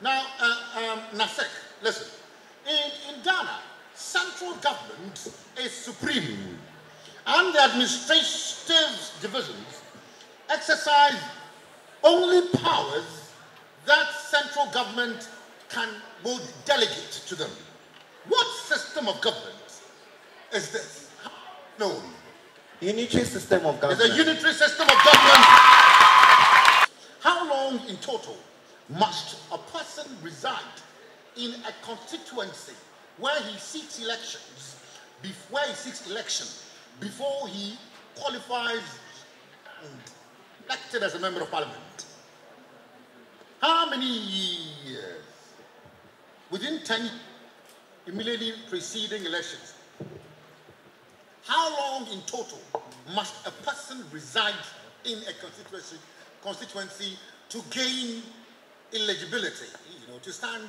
Now, uh, um, NASTECH, listen. In, in Ghana, central government is supreme, and the administrative divisions exercise only powers that central government can will delegate to them. What system of government is this? No. Unitary system of government. It's a unitary system of government. How long in total must a person reside in a constituency where he seeks elections, before he seeks election, before he qualifies and elected as a member of parliament? How many years? Within 10 immediately preceding elections, how long in total must a person reside in a constituency, constituency to gain eligibility, you know, to stand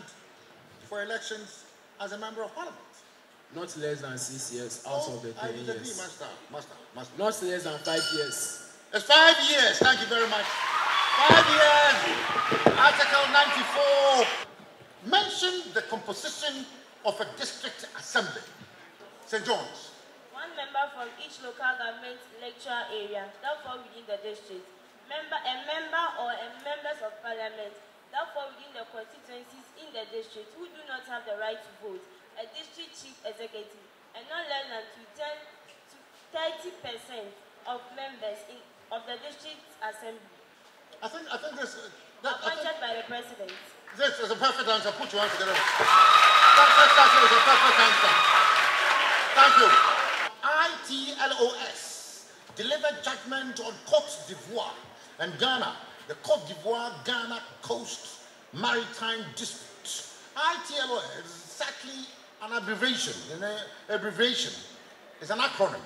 for elections as a member of parliament? Not less than six years out of the oh, I 10 disagree, years. master, master, master. Not less than five years. It's five years. Thank you very much. Five years. Article 94 mention the composition of a district assembly. St. John's. One member from each local government electoral area, therefore within the district. Member, a member or a members of parliament, therefore within the constituencies in the district who do not have the right to vote. A district chief executive, and not less than to 10 to 30 percent of members in, of the district assembly, I think, I think this, uh, that, appointed by the president. this is a perfect answer. Put your hands together. That, that, that is a perfect answer. Thank you. ITLOS delivered judgment on Cote d'Ivoire and Ghana, the Cote d'Ivoire Ghana Coast Maritime Dispute. ITLOS is exactly an abbreviation, an abbreviation. It's an acronym.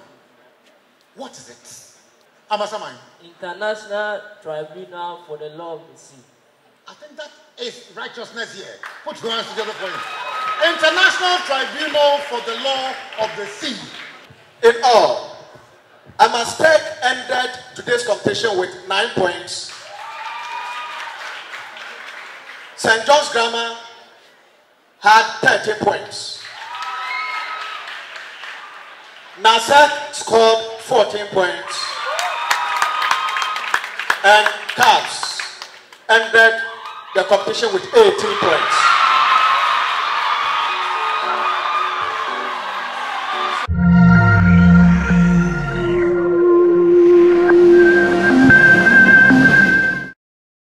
What is it? Amasaman. International Tribunal for the Law of the Sea. I think that is righteousness here. Put your hands together for him. International Tribunal for the Law of the Sea. In all, AMASTECH ended today's competition with nine points. St. John's Grammar had 30 points. NASTECH scored 14 points. And CABS ended the competition with 18 points.